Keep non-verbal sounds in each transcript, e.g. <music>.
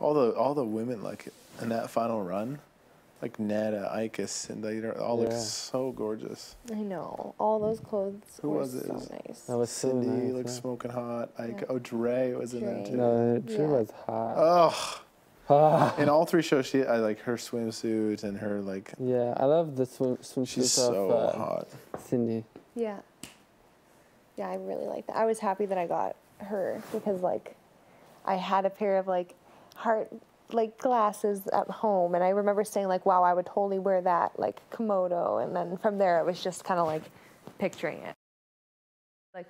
All the all the women like in that final run, like Neda, Icus, and they all look so gorgeous. I know. All those clothes Who were was it? so It was- nice. That was so Sindy nice, looks yeah. smoking hot. Ika, Yeah. oh Dre was in there too. No, she Yeah. was hot. Oh, Ah. in all three shows, she I like her swimsuit and her like. yeah, I love the swim swimsuit She's so of uh, hot. Sindy. Yeah. Yeah, I really like that. I was happy that I got her because like I had a pair of like heart like glasses at home and I remember saying like wow, I would totally wear that like Komodo and then from there it was just kind of like picturing it. Like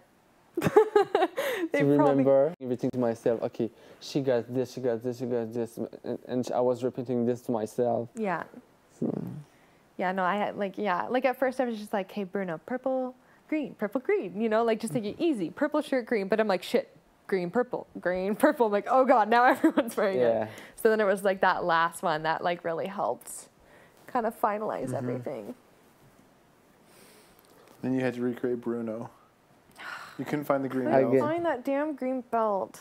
<laughs> they to probably remember everything to myself. Okay, she got this, she got this, she got this, and, and I was repeating this to myself. Yeah. Yeah, no, I had like yeah, like at first I was just like, hey Bruno, purple, green, purple, green, you know, like just thinking easy, purple shirt, green. But I'm like, shit, green, purple, green, <laughs> purple. I'm like, oh god, now <laughs> everyone's wearing Yeah. it. So then it was like that last one that like really helped, kind of finalize Mm-hmm. everything. Then you had to recreate Bruno. You couldn't find the green I I belt. get- find that damn green belt.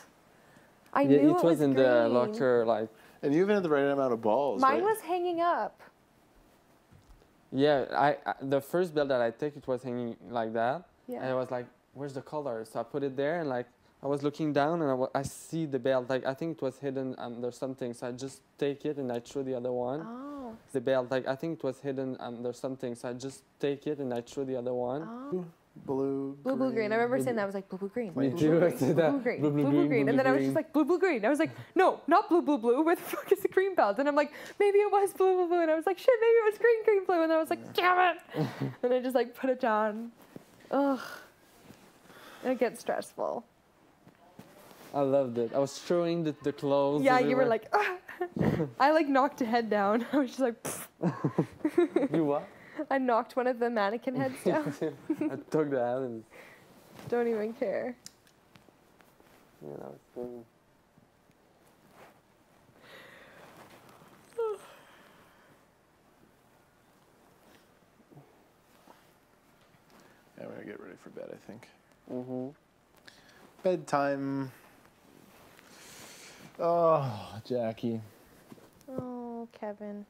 I yeah, knew it was in the locker, like And you even had the right amount of balls. Mine right? was hanging up. yeah. I, I the first belt that I took, it was hanging like that, Yeah. and I was like, "Where's the color?" So I put it there, and like I was looking down, and I, I see the belt. Like I think it was hidden under something, so I just take it and I threw the other one. Oh. The belt, like I think it was hidden under something, so I just take it and I threw the other one. oh. blue. Blue, blue, green. I remember Blue, saying that. I was like, blue, blue, green. Me blue, too, <laughs> blue, I green, blue, that. blue, green, Blue, blue, blue, blue, green, green. And then I was just like, blue, blue, green. I was like, no, not blue, blue, blue. Where the fuck is the green belt? And I'm like, maybe it was blue, blue, blue. And I was like, shit, maybe it was green, green, blue. And I was like, damn it. and I just like put it down. Ugh. And it gets stressful. I loved it. I was throwing the, the clothes. yeah, you were like, "Ah." <laughs> I like knocked a head down. <laughs> I was just like, <laughs> you what? I knocked one of the mannequin heads down. I took that and Don't even care. yeah, that was good. Yeah, we're gonna get ready for bed. I think. Mm-hmm. Bedtime. Oh, Jackie. Oh, Kevin.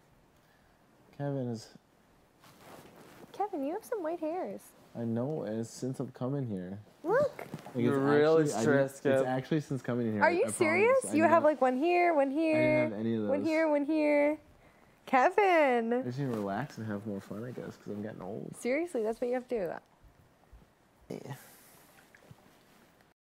Kevin is. Kevin, you have some white hairs. I know, and it's since I'm coming here. Look. Like, You're it's really actually- stressed, didn't- It's actually since coming here. Are you I serious? I You have like one here, one I here, didn't have any of those. one here, one here. Kevin. I just need to relax and have more fun, I guess, because I'm getting old. Seriously, that's what you have to do. Yeah.